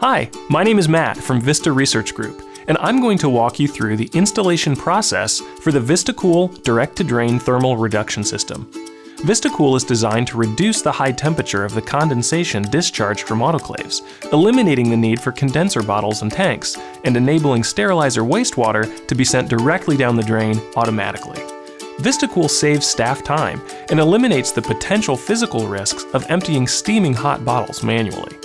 Hi, my name is Matt from Vista Research Group, and I'm going to walk you through the installation process for the VistaCool direct to drain thermal reduction system. VistaCool is designed to reduce the high temperature of the condensation discharged from autoclaves, eliminating the need for condenser bottles and tanks, and enabling sterilizer wastewater to be sent directly down the drain automatically. VistaCool saves staff time and eliminates the potential physical risks of emptying steaming hot bottles manually.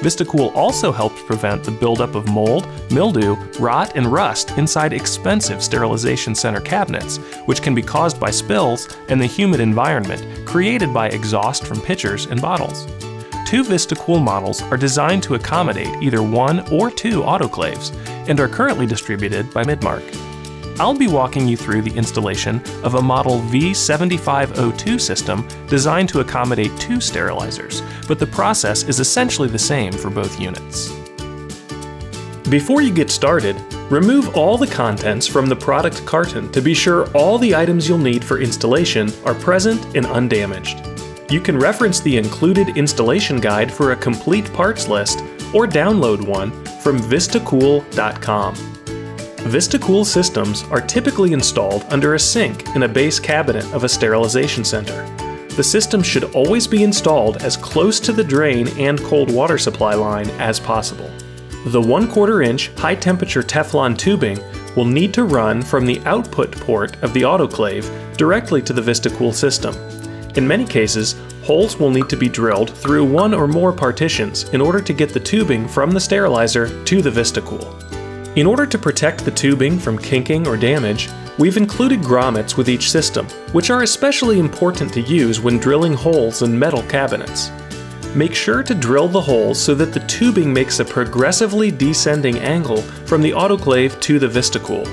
VistaCool also helps prevent the buildup of mold, mildew, rot, and rust inside expensive sterilization center cabinets, which can be caused by spills and the humid environment created by exhaust from pitchers and bottles. Two VistaCool models are designed to accommodate either one or two autoclaves and are currently distributed by Midmark. I'll be walking you through the installation of a Model V7502 system designed to accommodate two sterilizers, but the process is essentially the same for both units. Before you get started, remove all the contents from the product carton to be sure all the items you'll need for installation are present and undamaged. You can reference the included installation guide for a complete parts list or download one from vistacool.com. VistaCool systems are typically installed under a sink in a base cabinet of a sterilization center. The system should always be installed as close to the drain and cold water supply line as possible. The 1 quarter inch high temperature Teflon tubing will need to run from the output port of the autoclave directly to the VistaCool system. In many cases, holes will need to be drilled through one or more partitions in order to get the tubing from the sterilizer to the VistaCool. In order to protect the tubing from kinking or damage, we've included grommets with each system, which are especially important to use when drilling holes in metal cabinets. Make sure to drill the holes so that the tubing makes a progressively descending angle from the autoclave to the VistaCool.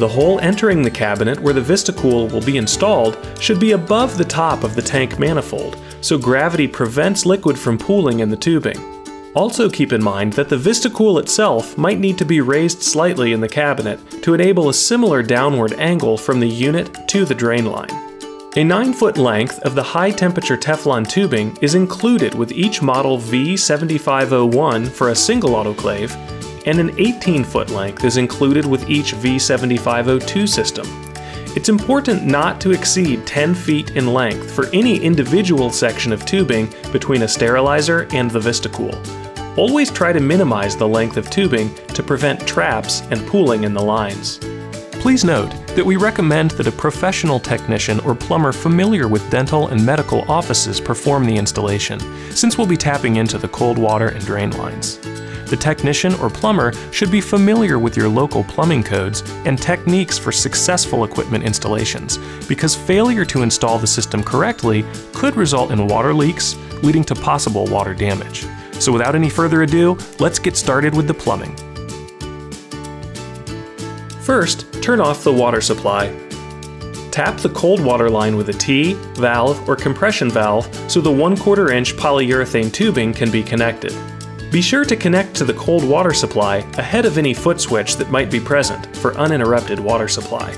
The hole entering the cabinet where the VistaCool will be installed should be above the top of the tank manifold, so gravity prevents liquid from pooling in the tubing. Also keep in mind that the VistaCool itself might need to be raised slightly in the cabinet to enable a similar downward angle from the unit to the drain line. A 9 foot length of the high temperature Teflon tubing is included with each model V7501 for a single autoclave, and an 18 foot length is included with each V7502 system. It's important not to exceed 10 feet in length for any individual section of tubing between a sterilizer and the VistaCool. Always try to minimize the length of tubing to prevent traps and pooling in the lines. Please note that we recommend that a professional technician or plumber familiar with dental and medical offices perform the installation, since we'll be tapping into the cold water and drain lines. The technician or plumber should be familiar with your local plumbing codes and techniques for successful equipment installations, because failure to install the system correctly could result in water leaks, leading to possible water damage. So without any further ado, let's get started with the plumbing. First, turn off the water supply. Tap the cold water line with a T, valve, or compression valve so the 1 4 inch polyurethane tubing can be connected. Be sure to connect to the cold water supply ahead of any foot switch that might be present for uninterrupted water supply.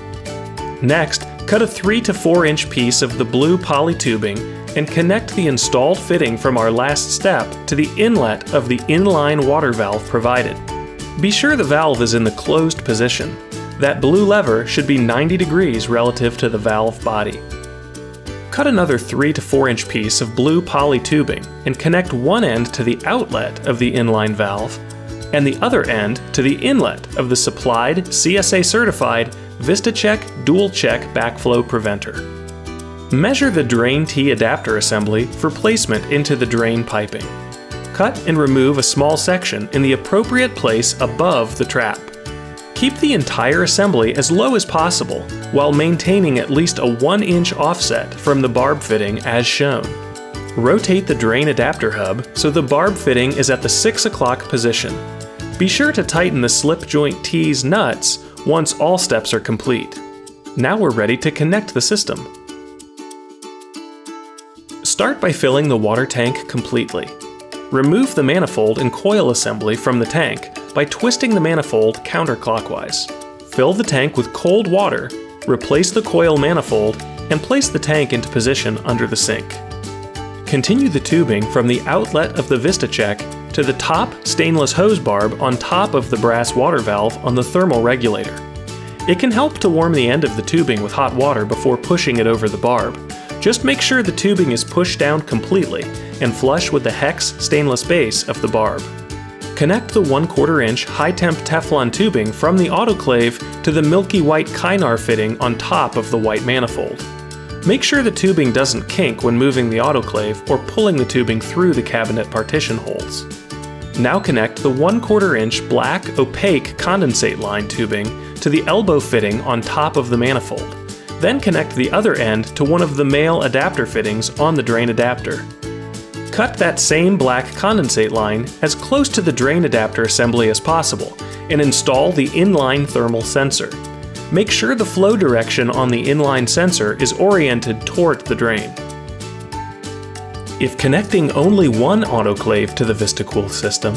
Next, cut a 3 to 4 inch piece of the blue poly tubing and connect the installed fitting from our last step to the inlet of the inline water valve provided. Be sure the valve is in the closed position. That blue lever should be 90 degrees relative to the valve body. Cut another 3 to 4 inch piece of blue poly tubing and connect one end to the outlet of the inline valve and the other end to the inlet of the supplied CSA certified VistaCheck Dual Check backflow preventer. Measure the drain T adapter assembly for placement into the drain piping. Cut and remove a small section in the appropriate place above the trap. Keep the entire assembly as low as possible while maintaining at least a 1 inch offset from the barb fitting as shown. Rotate the drain adapter hub so the barb fitting is at the 6 o'clock position. Be sure to tighten the slip joint T's nuts once all steps are complete. Now we're ready to connect the system. Start by filling the water tank completely. Remove the manifold and coil assembly from the tank by twisting the manifold counterclockwise. Fill the tank with cold water, replace the coil manifold, and place the tank into position under the sink. Continue the tubing from the outlet of the VistaCheck to the top stainless hose barb on top of the brass water valve on the thermal regulator. It can help to warm the end of the tubing with hot water before pushing it over the barb. Just make sure the tubing is pushed down completely and flush with the hex stainless base of the barb. Connect the 1 4 inch high temp Teflon tubing from the autoclave to the milky white Kynar fitting on top of the white manifold. Make sure the tubing doesn't kink when moving the autoclave or pulling the tubing through the cabinet partition holes. Now connect the 1 4 inch black opaque condensate line tubing to the elbow fitting on top of the manifold. Then connect the other end to one of the male adapter fittings on the drain adapter. Cut that same black condensate line as close to the drain adapter assembly as possible and install the inline thermal sensor. Make sure the flow direction on the inline sensor is oriented toward the drain. If connecting only one autoclave to the VistaCool system,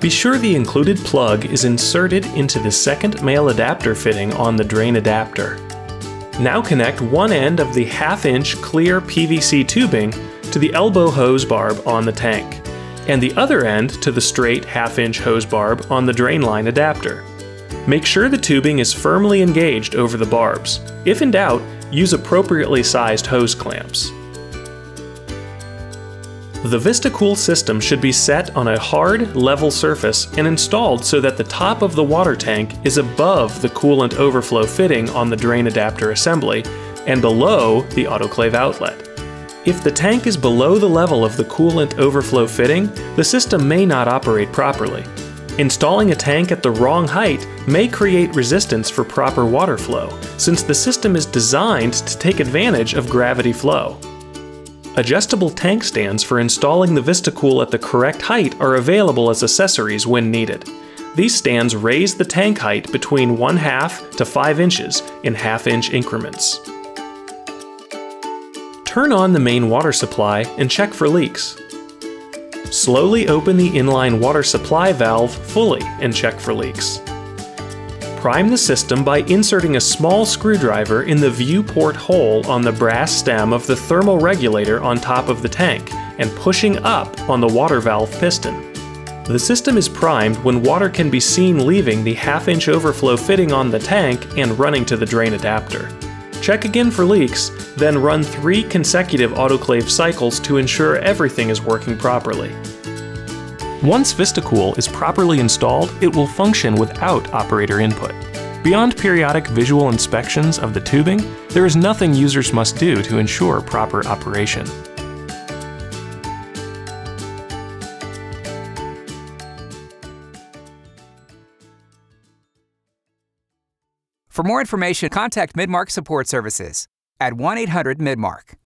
be sure the included plug is inserted into the second male adapter fitting on the drain adapter. Now connect one end of the half-inch clear PVC tubing to the elbow hose barb on the tank, and the other end to the straight half-inch hose barb on the drain line adapter. Make sure the tubing is firmly engaged over the barbs. If in doubt, use appropriately sized hose clamps. The VistaCool system should be set on a hard, level surface and installed so that the top of the water tank is above the coolant overflow fitting on the drain adapter assembly and below the autoclave outlet. If the tank is below the level of the coolant overflow fitting, the system may not operate properly. Installing a tank at the wrong height may create resistance for proper water flow, since the system is designed to take advantage of gravity flow. Adjustable tank stands for installing the VistaCool at the correct height are available as accessories when needed. These stands raise the tank height between 1 half to 5 inches in half inch increments. Turn on the main water supply and check for leaks. Slowly open the inline water supply valve fully and check for leaks. Prime the system by inserting a small screwdriver in the viewport hole on the brass stem of the thermal regulator on top of the tank and pushing up on the water valve piston. The system is primed when water can be seen leaving the half-inch overflow fitting on the tank and running to the drain adapter. Check again for leaks, then run three consecutive autoclave cycles to ensure everything is working properly. Once VistaCool is properly installed, it will function without operator input. Beyond periodic visual inspections of the tubing, there is nothing users must do to ensure proper operation. For more information, contact Midmark Support Services at 1 800 Midmark.